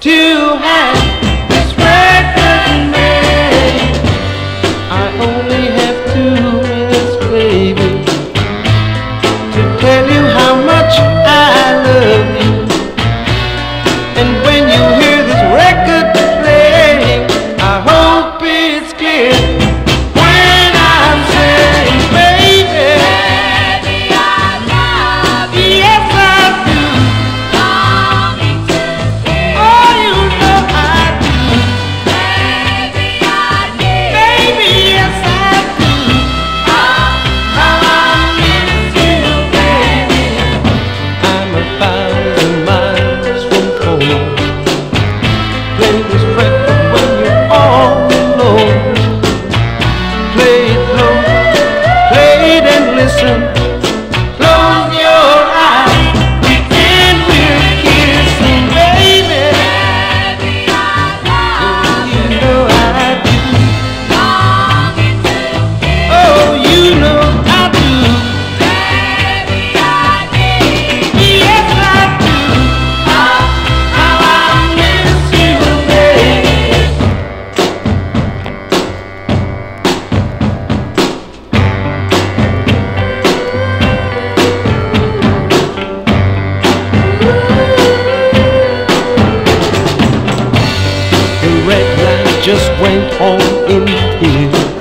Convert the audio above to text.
to have this record made. I only listen. just went on in here.